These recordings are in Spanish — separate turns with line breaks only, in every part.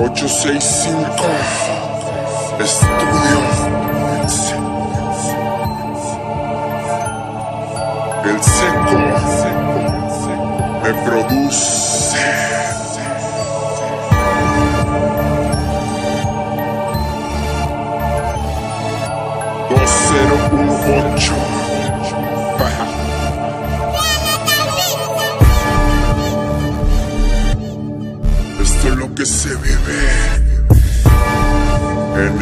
865 Estudio El seco. Me produce. Cero uno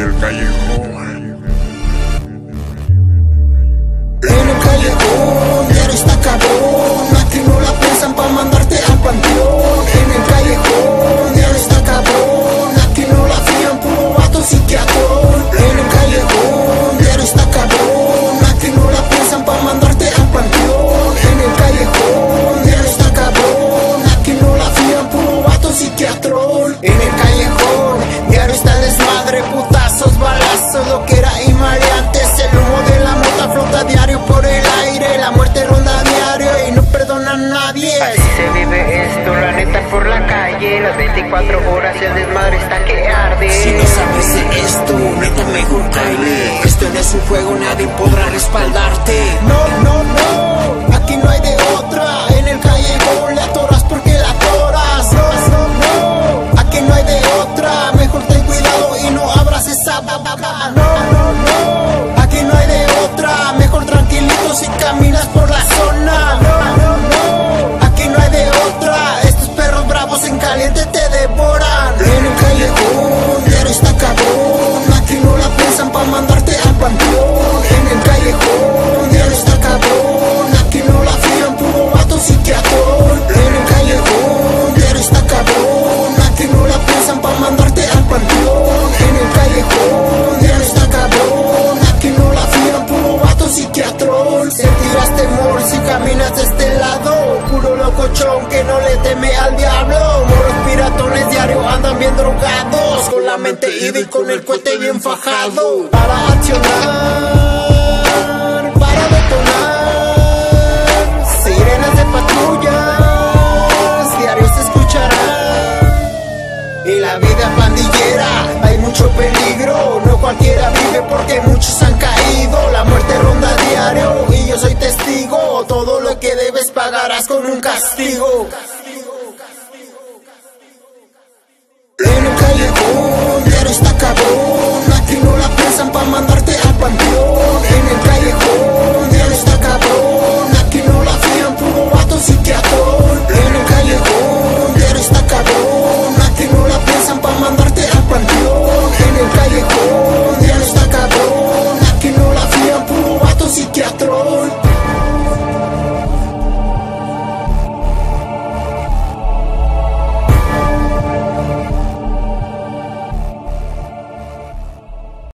el callejón.
En el callejón, ya está cabrón. Aquí no la piensan pa' mandarte al panteón. En el callejón, ya está cabrón. Aquí no la fían, puro vato psiquiatrón. En el callejón, ya está cabrón. Aquí no la piensan pa' mandarte al panteón. En el callejón, ya está cabrón. Aquí no la fían, puro vato psiquiatrón. En el callejón, ya está desmadre, putazos, balazos, lo que era y maleantes. El humo de la mota flota diario por el aire. La muerte ronda diario y no perdona a nadie.
Así se vive esto, la neta por la calle Las 24 horas el desmadre está que arde
Si no sabes de esto, neta mejor caile. Esto no es un juego, nadie podrá respaldarte. No, Locochón que no le teme al diablo. Moros piratones diario andan bien drogados. Con la mente ida y con el cohete bien fajado. Para accionar, para detonar. Sirenas de patrullas, diario se escucharán. Y la vida pandillera, hay mucho peligro. No cualquiera vive porque muchos han caído. La muerte ronda diario y yo soy testigo. Todo lo que debes pagarás con un castigo.